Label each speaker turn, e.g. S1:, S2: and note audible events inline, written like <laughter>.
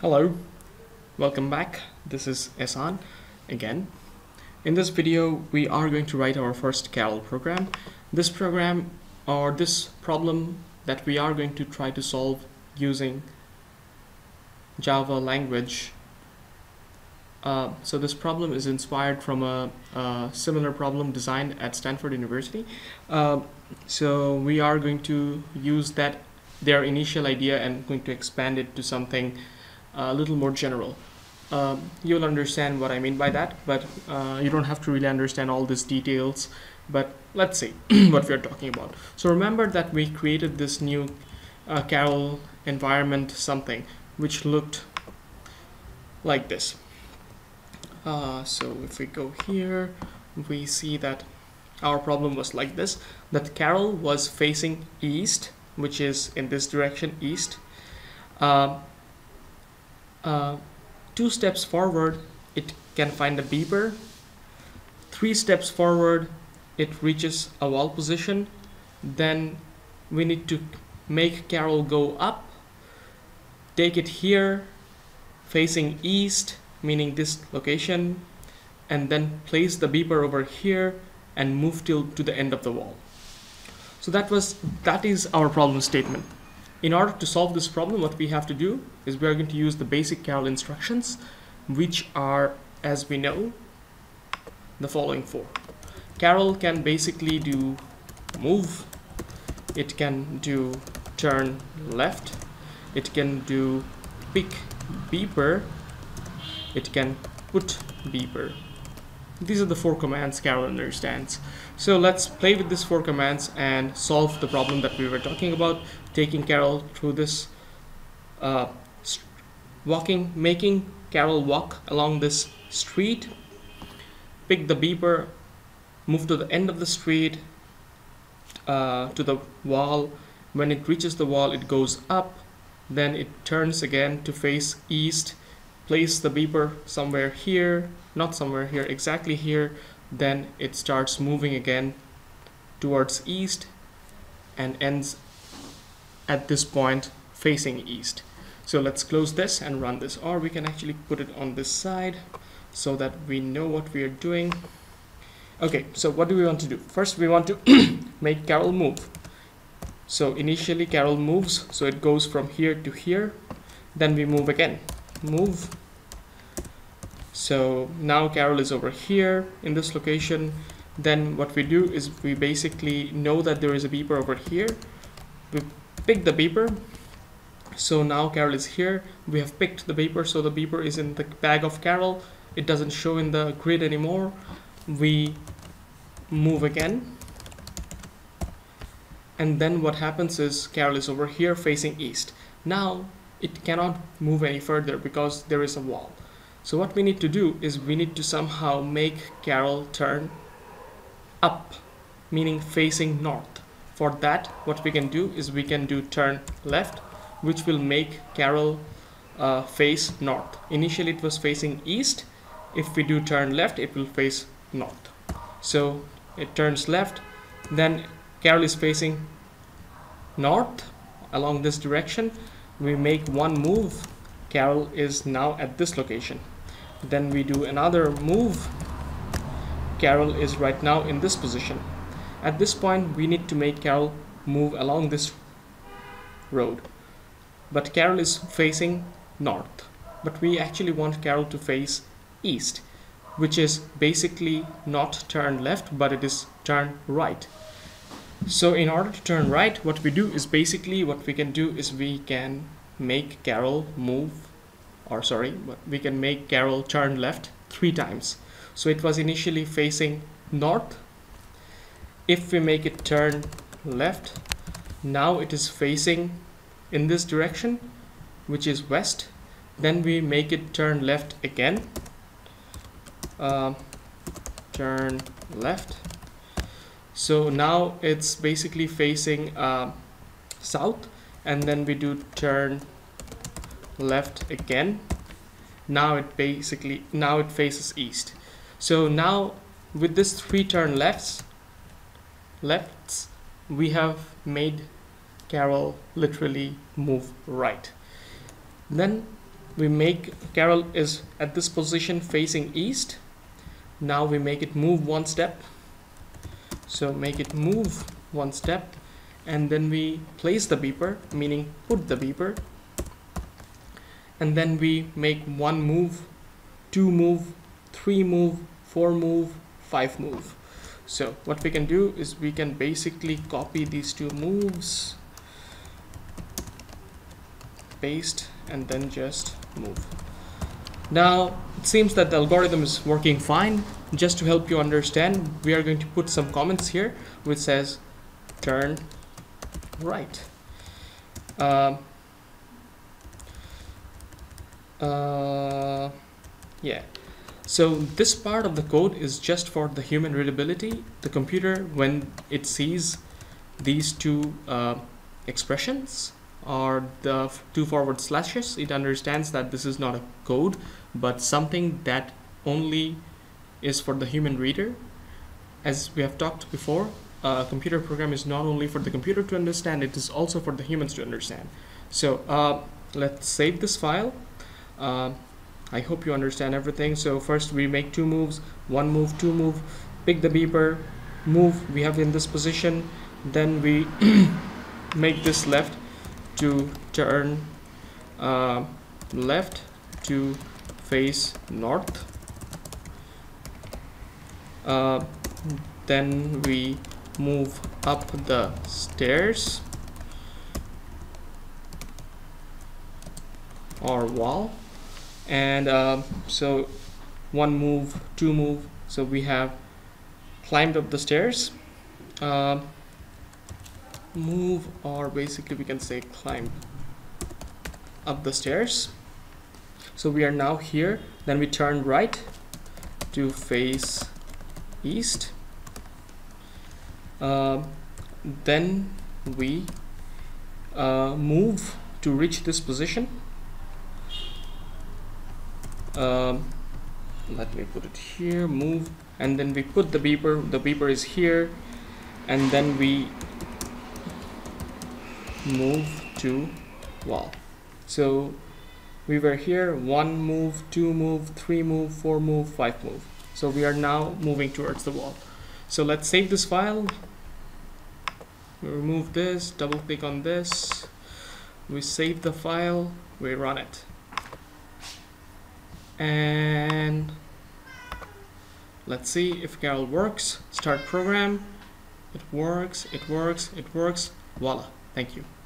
S1: Hello, welcome back. This is Ehsan again. In this video, we are going to write our first Karel program. This program or this problem that we are going to try to solve using Java language. Uh, so this problem is inspired from a, a, similar problem designed at Stanford University. Uh, so we are going to use that their initial idea and going to expand it to something a little more general. Um, you'll understand what I mean by that, but uh, you don't have to really understand all these details. But let's see <clears throat> what we're talking about. So remember that we created this new uh, Karel environment something which looked like this. Uh, so if we go here, we see that our problem was like this, that Karel was facing east, which is in this direction, east. Uh, uh, two steps forward, it can find a beeper. Three steps forward, it reaches a wall position. Then we need to make Karel go up, take it here, facing east, meaning this location, and then place the beeper over here and move till to the end of the wall. So that was that is our problem statement. In order to solve this problem, what we have to do is we are going to use the basic Karel instructions, which are, as we know, the following four. Karel can basically do move, it can do turn left, it can do pick beeper, it can put beeper. These are the four commands Karel understands. So let's play with these four commands and solve the problem that we were talking about, taking Karel through this, uh, walking, making Karel walk along this street, pick the beeper, move to the end of the street, uh, to the wall. When it reaches the wall, it goes up, then it turns again to face east, place the beeper somewhere here, not somewhere here, exactly here, then it starts moving again towards east and ends at this point facing east. So let's close this and run this or we can actually put it on this side so that we know what we are doing. Okay, so what do we want to do? First we want to <coughs> make Karel move. So initially Karel moves, so it goes from here to here. Then we move again. Move so now Karel is over here in this location. Then what we do is we basically know that there is a beeper over here. We pick the beeper. So now Karel is here. We have picked the beeper, so the beeper is in the bag of Karel. It doesn't show in the grid anymore. We move again. And then what happens is Karel is over here facing east. Now it cannot move any further because there is a wall. So what we need to do is we need to somehow make Karel turn up, meaning facing north. For that, what we can do is we can do turn left, which will make Karel uh, face north. Initially it was facing east. If we do turn left, it will face north. So it turns left, then Karel is facing north along this direction. We make one move. Karel is now at this location. Then we do another move Karel is right now in this position. At this point we need to make Karel move along this road. But Karel is facing north. But we actually want Karel to face east which is basically not turn left but it is turn right so in order to turn right what we do is basically what we can do is we can make Karel move or sorry, we can make Karel turn left three times. So it was initially facing north. If we make it turn left, now it is facing in this direction, which is west. Then we make it turn left again. Uh, turn left. So now it's basically facing uh, south and then we do turn left again. Now it basically now it faces east. So now with this three turn lefts lefts we have made Karel literally move right. Then we make Karel is at this position facing east. Now we make it move one step so make it move one step and then we place the beeper meaning put the beeper. And then we make one move two move three move four move five move. So what we can do is we can basically copy these two moves paste and then just move. Now it seems that the algorithm is working fine just to help you understand we are going to put some comments here which says turn right. Um, uh, yeah. So this part of the code is just for the human readability. The computer when it sees these two uh, expressions or the two forward slashes it understands that this is not a code but something that only is for the human reader. As we have talked before a computer program is not only for the computer to understand it is also for the humans to understand. So uh, let's save this file. Uh, I hope you understand everything. So first we make two moves one move two move pick the beeper move we have in this position then we <clears throat> make this left to turn uh, left to face north uh, then we move up the stairs or wall. And uh, so one move two move so we have climbed up the stairs. Uh, move or basically we can say climb up the stairs. So we are now here. Then we turn right to face east. Uh, then we uh, move to reach this position. Um, let me put it here move and then we put the beeper the beeper is here and then we move to wall. So we were here one move two move three move four move five move so we are now moving towards the wall. So let's save this file. We remove this double click on this. We save the file we run it. And let's see if Karel works. Start program. It works it works it works. Voila. Thank you